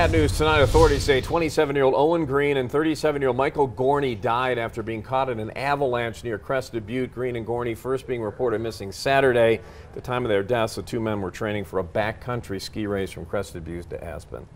Bad news tonight. Authorities say 27-year-old Owen Green and 37-year-old Michael Goerne died after being caught in an avalanche near Crested Butte. Green and Goerne first being reported missing Saturday. At the time of their deaths, the two men were training for a backcountry ski race from Crested Butte to Aspen.